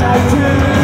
I do?